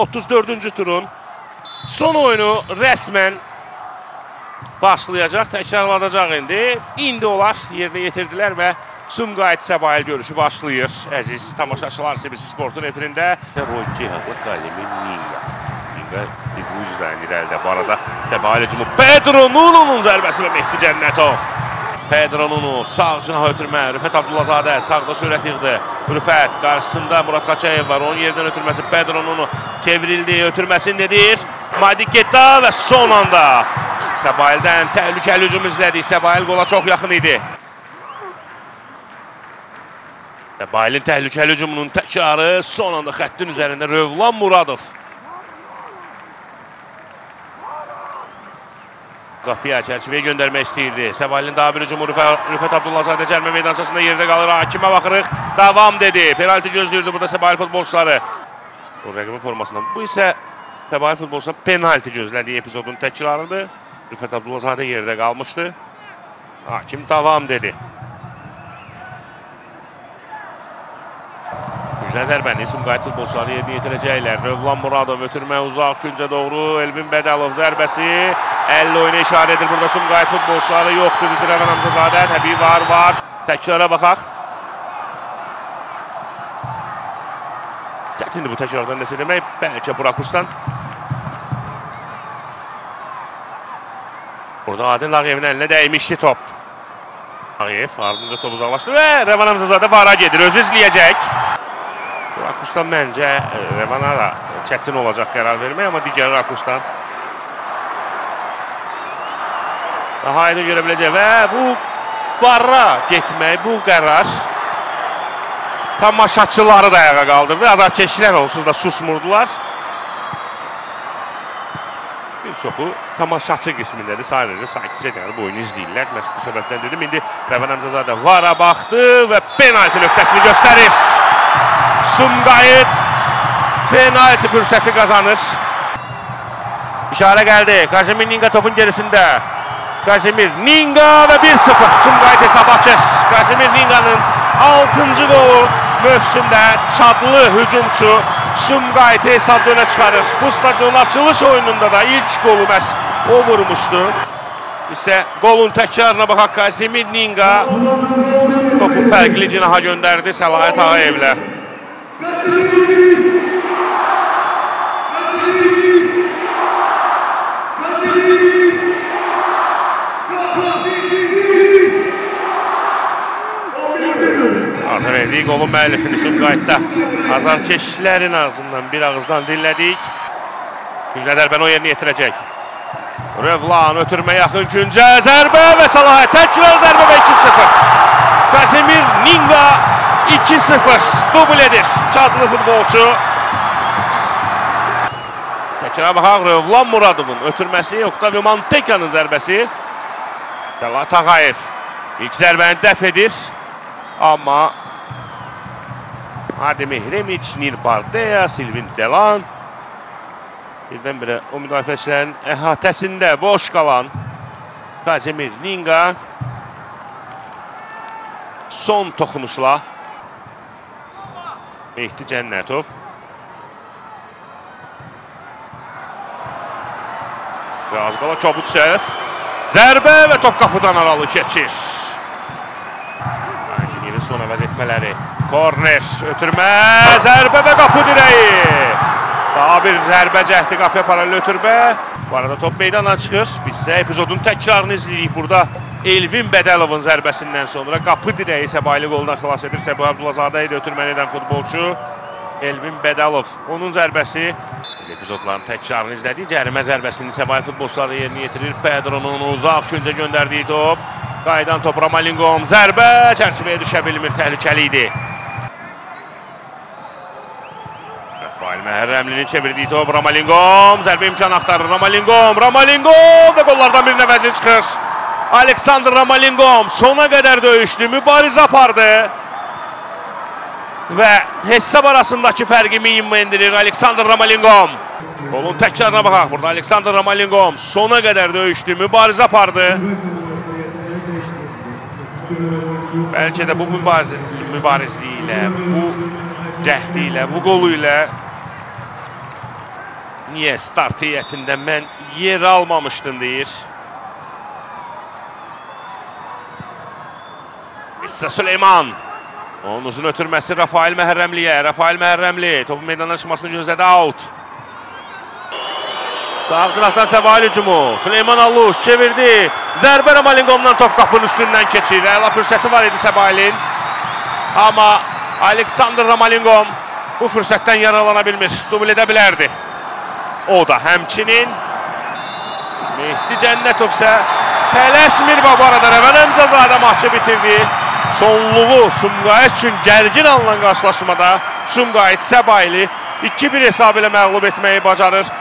...34. turun son oyunu resmen başlayacaq, təkrarlanacaq indi. İndi onlar yerinə yetirdilər və Sumqayıt Səbail görüşü başlayır. Əziz tamaşaçılar, CBC Sportun efirində. Roy Cihadlı Kazimir Ninga. Ninga bu yüzdən irəlidə. Bu arada Səbail hücumu Pedro Nuno'nun zərbəsi və Mehdi Cənnətov. Pedro Nuno sağ cinaha ötürmə. Rüfət Abdullazadə sağda sürət yığdı. Rüfət qarşısında Murad Qaçayev var. Onun yerindən ötürməsi Pedro Nuno çevrildi. Ötürməsini dedir. Madi Getta və son anda Səbaildən təhlükəli hücum izlədik. Səbail qola çox yaxın idi. Səbailin təhlükəli hücumunun təkrarı son anda xəttin üzərində Rövlan Muradov. Qapıya çərçivəyə göndərmək istəyirdi. Səbailin daha bir hücumu Rüfət, Rüfət Abdullazadə cəlmə meydançasında yerdə qalır. Hakimə baxırıq. Davam dedi. Penalti gözləyirdi burada Səbail futbolçuları. Bu rəqibin formasından. Bu isə Səbail futbolçuların penalti gözlədiyi epizodun təkrarıdır. Rüfət Abdullazadə yerdə qalmışdı. Hakim davam dedi. Güclə zərbəni Sumqayıt futbolçuları yerinə yetirəcəklər. Rövlan Muradov ötürmə uzaq küncə doğru. Elvin Bədəlov zərbəsi. 50 oyuna işarə edir burada Sumqayıt futbolçuları yoxdur. Dedi Rəvan Hamzazadə. Təbii var, var. Təkrara baxaq. Çətindir bu təkrardan nəsə demək. Bəlkə buraxırsan. Burada Adil Ağayevin əlinə dəymişdi top. Ağayev ardınca top uzaqlaşdı və Rəvan Hamzazadə vara gedir. Özü izləyəcək. Rakushdan məncə Revana da çətin olacaq qərar vermək, amma digər Rakushdan aydın görə biləcək və bu barra getmək, bu qərar tamaşaçıları da ayağa qaldırdı. Azarkeşlər onsuz da susmurdular. Bir çoxu tamaşaçı qismindədir. Sadəcə sakitcə yəni bu oyunu izləyirlər. Məhz bu səbəbdən dedim. İndi Rəvan Əmzəzadə vara baxdı və penalti nöqtəsini göstərir. Sumqayıt penalti fürsəti qazanır. İşarə gəldi. Kazimir Ninga topun gerisində. Kazimir Ninga və 1-0 Sumqayıt hesab açır. Kazimir Ninga'nın 6-cı qolu mövsümdə çadlı hücumçu Sumqayıtı hesab önə çıxarır. Bu stadionun açılış oyununda da ilk qolu məhz o vurmuşdu. İsə qolun təkrarına baxaq Kazimir Ninga topu fərqli cinaha göndərdi Səlahiyyət Ağayevlə. Azar verdiyi qolun müəllifini Sumqayıtda azarkeşlərin ağzından bir ağızdan dinlədik. Güclə zərbəni o yerinə yetirəcək. Rövlan ötürmə yaxın küncə zərbə və Salahiyyət təkrar zərbə və 2-0. Kazimir Ninga 2-0 dubl edir çadlı futbolçu. Təkrar baxaq Rövlan Muradovun ötürməsi, Oktavio Mantekanın zərbəsi. Dəlat Ağayev ilk zərbəni dəf edir. Amma Ademir Remic, Nir Bardeya, Silvin Delan. Birdən-birə o müdafiəçilərin əhatəsində boş qalan Kazimir Ninga son toxunuşla Mehdi Cənnətov. Və az qala Çobud Şərəf zərbə və top qapıdan aralı keçir. Yeni son əvəz etmələri. Korner, ötürmə, zərbə və qapı dirəyi. Daha bir zərbə cəhdi qapıya paralel ötürmə. Bu arada top meydana çıxır. Biz isə epizodun təkrarını izləyirik burada. Elvin Bədəlovun zərbəsindən sonra qapı dirəyi Səbaili qoldan xilas edir. Səbail Abdullazadə idi ötürməni edən futbolçu. Elvin Bədəlov. Onun zərbəsi Biz epizodların təkrarını izlədik. Cərimə zərbəsini Səbail futbolçuları yerinə yetirir. Pedro'nun uzaq küncə göndərdiyi top. Qaydan top Ramalingom. Zərbə çərçivəyə düşə bilmir. Təhlükəli idi. Rafael Məhərrəmlinin çevirdiyi top Ramalingom. Zərbə imkanı axtarır Ramalingom. Ramalingom və qollardan birinin əvəzi çıxır. Aleksandr Ramalingom sona qədər döyüşdü. Mübarizə apardı. Və hesab arasındakı fərqi minimuma endirir Aleksandr Ramalingom. Qolun təkrarına baxaq burada. Aleksandr Ramalingom sona qədər döyüşdü. Mübarizə apardı. Bəlkə də bu mübariz mübarizliyi ilə, bu cəhdi ilə, bu qolu ilə niyə start heyətində mən yer almamışdım deyir. İssa Süleyman. Onun uzun ötürməsi Rafael Məhərrəmliyə. Rafael Məhərrəmli topun meydana çıxmasını gözlədi out. Sağ cinahdan Səbail hücumu. Süleyman Alluş çevirdi. Zərbə Ramalingomdan top qapının üstündən keçir. Əla fürsəti var idi Səbailin. Amma Aleksandr Ramalingom bu fürsətdən yararlana bilmir. Dubl edə bilərdi. O da həmçinin Mehdi Cənnətov isə tələsmir və bu arada Rəvən Əmzazadə maçı bitirdi. Sonluğu Sumqayıt üçün gərgin alınan qarşılaşmada Sumqayıt Səbaili 2-1 hesabı ilə məğlub etməyi bacarır.